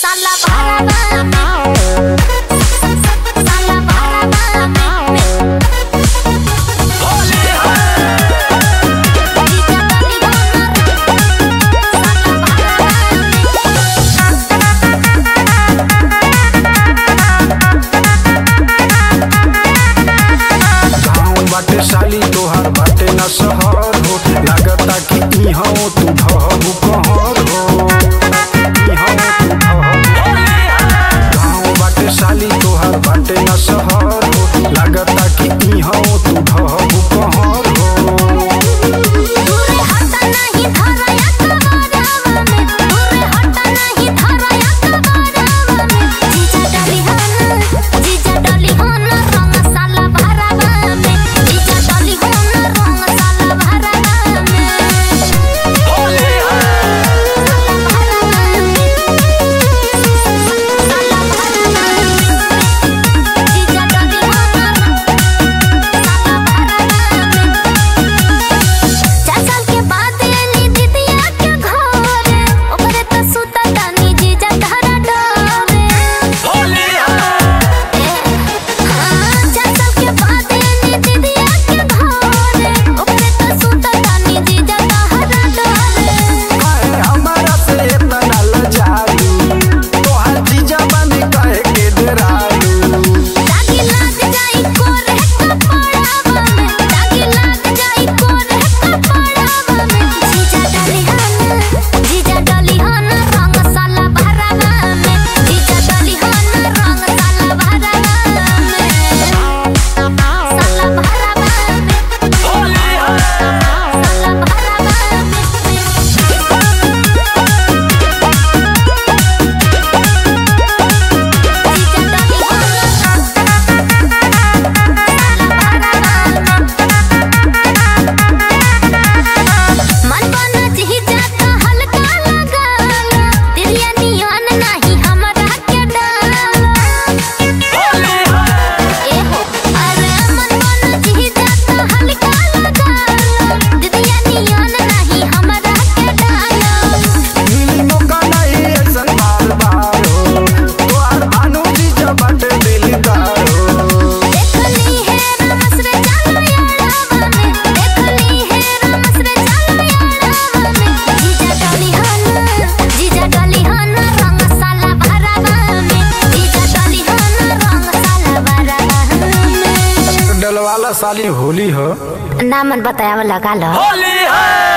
Salabala, शाली तोहर बाटे न सहर साली होली हो। ना मन बताया लगा लो। होली है!